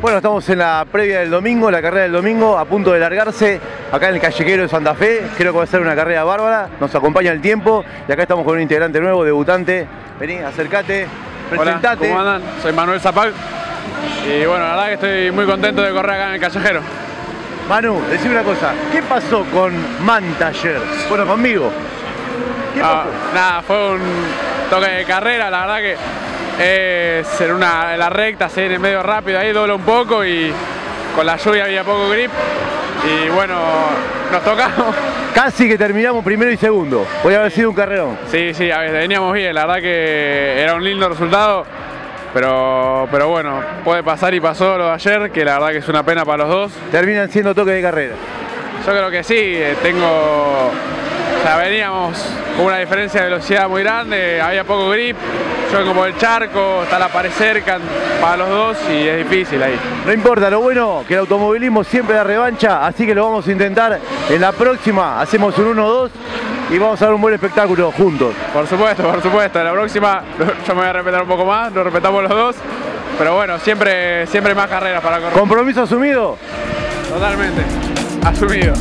Bueno, estamos en la previa del domingo, la carrera del domingo, a punto de largarse, acá en el callejero de Santa Fe. Creo que va a ser una carrera bárbara, nos acompaña el tiempo y acá estamos con un integrante nuevo, debutante. Vení, acércate, presentate. Hola, ¿cómo andan? Soy Manuel Zapac y bueno, la verdad que estoy muy contento de correr acá en el callejero. Manu, decime una cosa, ¿qué pasó con Manta ayer? Bueno, conmigo. ¿Qué Ah, pasó? nada, fue un toque de carrera, la verdad que es en una, en la recta, se viene medio rápido ahí, dobla un poco y con la lluvia había poco grip y bueno, nos tocamos. Casi que terminamos primero y segundo. Podría haber sido un carrerón. Sí, sí, a ver, veníamos bien, la verdad que era un lindo resultado, pero, pero bueno, puede pasar y pasó lo de ayer, que la verdad que es una pena para los dos. Terminan siendo toque de carrera. Yo creo que sí, eh, tengo. O sea, veníamos con una diferencia de velocidad muy grande, había poco grip, yo como el charco, está la pared cerca para los dos y es difícil ahí. No importa, lo bueno que el automovilismo siempre da revancha, así que lo vamos a intentar en la próxima. Hacemos un 1-2 y vamos a dar un buen espectáculo juntos. Por supuesto, por supuesto, la próxima yo me voy a respetar un poco más, nos respetamos los dos, pero bueno, siempre, siempre más carreras para correr. ¿Compromiso asumido? Totalmente, asumido.